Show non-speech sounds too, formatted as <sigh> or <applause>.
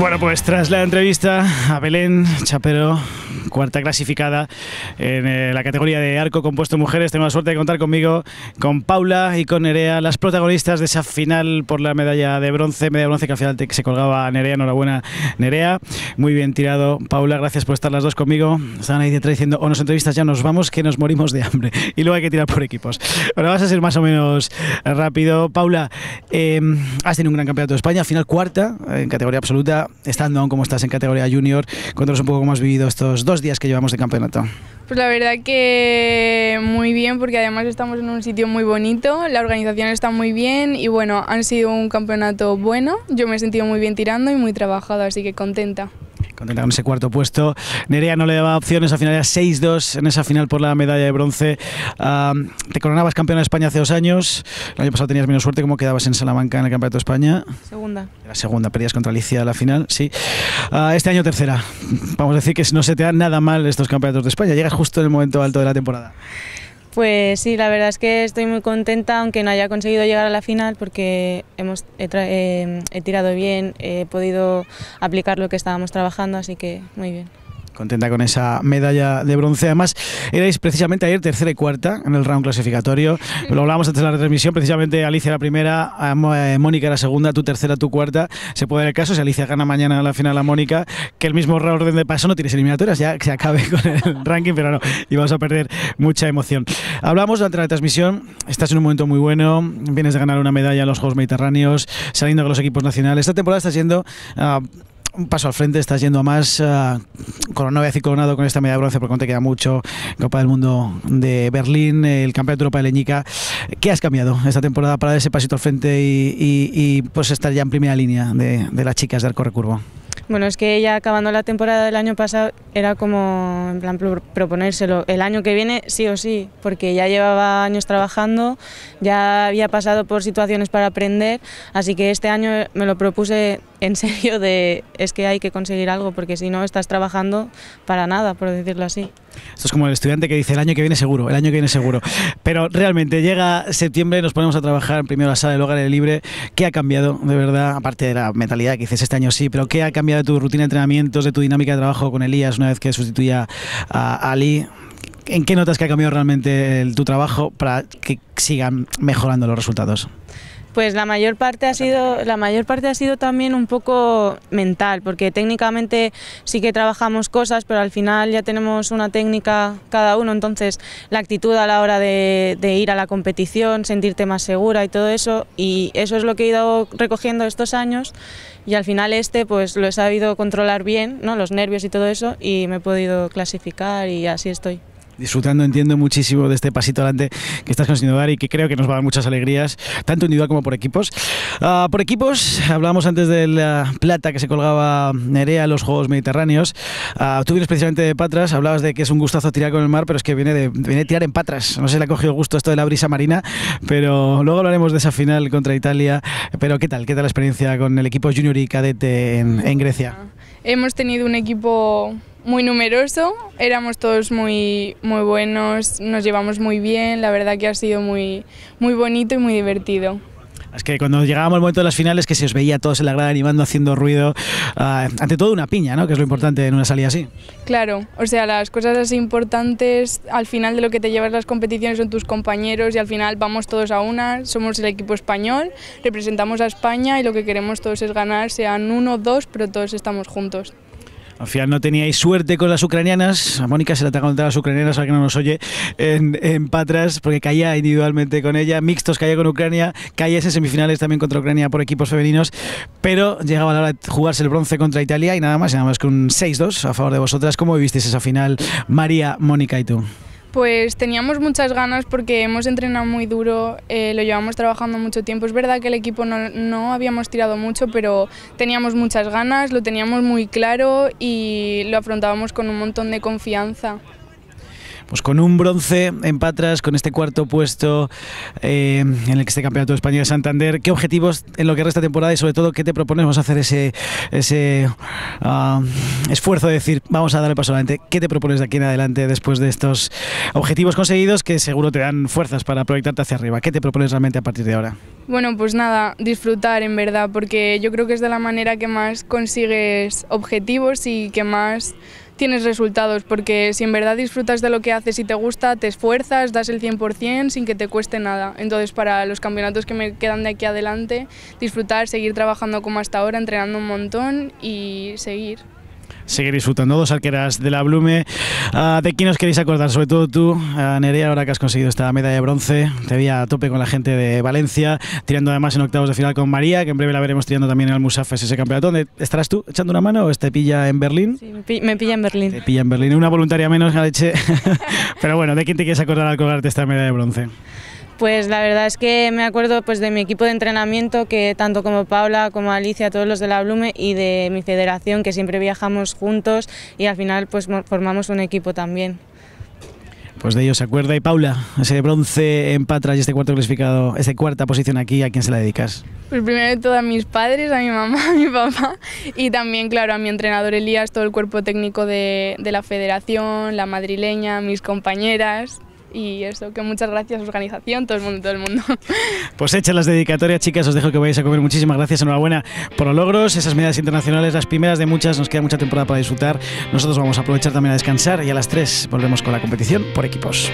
Bueno, pues tras la entrevista a Belén Chapero, cuarta clasificada en eh, la categoría de arco compuesto mujeres, tengo la suerte de contar conmigo, con Paula y con Nerea, las protagonistas de esa final por la medalla de bronce, medalla de bronce que al final se colgaba Nerea, enhorabuena Nerea, muy bien tirado Paula, gracias por estar las dos conmigo, estaban ahí detrás diciendo, o nos entrevistas ya nos vamos que nos morimos de hambre <laughs> y luego hay que tirar por equipos. Ahora vas a ser más o menos rápido. Paula, eh, has tenido un gran campeonato de España, final cuarta en categoría absoluta, estando aún como estás en categoría junior. Cuéntanos un poco cómo has vivido estos dos días que llevamos de campeonato. Pues la verdad que muy bien porque además estamos en un sitio muy bonito, la organización está muy bien y bueno, han sido un campeonato bueno, yo me he sentido muy bien tirando y muy trabajado, así que contenta contenta con ese cuarto puesto. Nerea no le daba opciones, al final era 6-2 en esa final por la medalla de bronce. te coronabas campeona de España hace dos años, el año pasado tenías menos suerte, ¿cómo quedabas en Salamanca en el Campeonato de España? Segunda. La segunda, perdías contra Alicia la final, sí. Ah, este año tercera. Vamos a decir que no se te dan nada mal estos campeonatos de España, llegas justo en el momento alto de la temporada. Pues sí, la verdad es que estoy muy contenta, aunque no haya conseguido llegar a la final, porque hemos, he, he tirado bien, he podido aplicar lo que estábamos trabajando, así que muy bien contenta con esa medalla de bronce. Además, erais precisamente ayer tercera y cuarta en el round clasificatorio. <laughs> Lo hablábamos antes de la retransmisión, precisamente Alicia la primera, eh, Mónica la segunda, tu tercera, tu cuarta. Se puede dar el caso, si Alicia gana mañana la final a Mónica, que el mismo orden de paso no tienes eliminatorias, ya que se acabe con el <laughs> ranking, pero no, y vamos a perder mucha emoción. Hablamos durante la transmisión, estás en un momento muy bueno, vienes de ganar una medalla en los Juegos Mediterráneos, saliendo con los equipos nacionales. Esta temporada estás yendo... Uh, un paso al frente, estás yendo a más. Uh, coronado y coronado con esta medalla de bronce porque no te queda mucho. Copa del Mundo de Berlín, el Campeonato de Europa de Leñica. ¿Qué has cambiado esta temporada para dar ese pasito al frente y, pues estar ya en primera línea de, las chicas de Arco Recurvo? Bueno, es que ya acabando la temporada del año pasado era como en plan proponérselo el año que viene sí o sí, porque ya llevaba años trabajando, ya había pasado por situaciones para aprender, así que este año me lo propuse en serio de es que hay que conseguir algo, porque si no estás trabajando para nada, por decirlo así. Esto es como el estudiante que dice el año que viene seguro, el año que viene seguro. Pero realmente llega septiembre, nos ponemos a trabajar primero la sala del hogar libre. ¿Qué ha cambiado de verdad? Aparte de la mentalidad que dices este año sí, pero ¿qué ha cambiado de tu rutina de entrenamientos, de tu dinámica de trabajo con Elías una vez que sustituya a Ali? ¿En qué notas que ha cambiado realmente tu trabajo para que sigan mejorando los resultados? Pues la mayor parte ha sido la mayor parte ha sido también un poco mental, porque técnicamente sí que trabajamos cosas, pero al final ya tenemos una técnica cada uno, entonces la actitud a la hora de, ir a la competición, sentirte más segura y todo eso, y eso es lo que he ido recogiendo estos años. Y al final este pues lo he sabido controlar bien, ¿no? los nervios y todo eso, y me he podido clasificar y así estoy disfrutando, entiendo muchísimo de este pasito adelante que estás consiguiendo dar y que creo que nos va a dar muchas alegrías, tanto individual como por equipos. Ah, por equipos, hablábamos antes de la plata que se colgaba Nerea en los Juegos Mediterráneos. Uh, tú vienes precisamente de Patras, hablabas de que es un gustazo tirar con el mar, pero es que viene de, viene tirar en Patras. No sé si le ha cogido gusto esto de la brisa marina, pero luego hablaremos de esa final contra Italia. Pero ¿qué tal? ¿Qué tal la experiencia con el equipo junior y cadete en, en Grecia? Hemos tenido un equipo muy numeroso, éramos todos muy, muy buenos, nos llevamos muy bien, la verdad que ha sido muy, muy bonito y muy divertido. Es que cuando llegábamos al momento de las finales que se os veía todos en la grada animando, haciendo ruido, ah, ante todo una piña, ¿no? Que es lo importante en una salida así. Claro, o sea, las cosas así importantes, al final de lo que te llevas las competiciones son tus compañeros y al final vamos todos a una, somos el equipo español, representamos a España y lo que queremos todos es ganar, sean uno o dos, pero todos estamos juntos. Al final no teníais suerte con las ucranianas. A Mónica se la ha contado a las ucranianas, a que no nos oye, en, Patras, porque caía individualmente con ella. Mixtos caía con Ucrania. Caía en semifinales también contra Ucrania por equipos femeninos. Pero llegaba la hora de jugarse el bronce contra Italia y nada más, nada más que un 6-2 a favor de vosotras. ¿Cómo vivisteis esa final, María, Mónica y tú? Pues teníamos muchas ganas porque hemos entrenado muy duro, eh, lo llevamos trabajando mucho tiempo. Es verdad que el equipo no, no, habíamos tirado mucho, pero teníamos muchas ganas, lo teníamos muy claro y lo afrontábamos con un montón de confianza. Pues con un bronce en Patras, con este cuarto puesto eh, en el que este Campeonato de España de Santander. ¿Qué objetivos en lo que resta temporada y sobre todo qué te proponemos hacer ese, ese uh, esfuerzo de decir vamos a darle paso adelante? ¿Qué te propones de aquí en adelante después de estos objetivos conseguidos que seguro te dan fuerzas para proyectarte hacia arriba? ¿Qué te propones realmente a partir de ahora? Bueno, pues nada, disfrutar en verdad, porque yo creo que es de la manera que más consigues objetivos y que más tienes resultados, porque si en verdad disfrutas de lo que haces y te gusta, te esfuerzas, das el 100% sin que te cueste nada. Entonces, para los campeonatos que me quedan de aquí adelante, disfrutar, seguir trabajando como hasta ahora, entrenando un montón y seguir seguir disfrutando. Dos arqueras de la Blume. Uh, ¿De quién os queréis acordar? Sobre todo tú, uh, Nerea, ahora que has conseguido esta medalla de bronce. Te vi a tope con la gente de Valencia, tirando además en octavos de final con María, que en breve la veremos tirando también en el Musafes ese campeonato. ¿Dónde estarás tú echando una mano o te pilla en Berlín? Sí, me pilla en Berlín. Te pilla en Berlín. Una voluntaria menos, leche. <laughs> Pero bueno, ¿de quién te quieres acordar al colgarte esta medalla de bronce? Pues la verdad es que me acuerdo pues de mi equipo de entrenamiento, que tanto como Paula como Alicia, todos los de la Blume, y de mi federación, que siempre viajamos juntos y al final pues formamos un equipo también. Pues de ellos se acuerda. Y Paula, ese bronce en Patras y este cuarto clasificado, esa cuarta posición aquí, ¿a quién se la dedicas? Pues primero de todo a mis padres, a mi mamá, <laughs> a mi papá y también, claro, a mi entrenador Elías, todo el cuerpo técnico de, de la federación, la madrileña, mis compañeras, y eso, que muchas gracias organización, todo el mundo, todo el mundo. <laughs> Pues hechas las dedicatorias, chicas, os dejo que vayáis a comer. Muchísimas gracias, enhorabuena por los logros, esas medidas internacionales, las primeras de muchas, nos queda mucha temporada para disfrutar. Nosotros vamos a aprovechar también a descansar y a las 3 volvemos con la competición por equipos.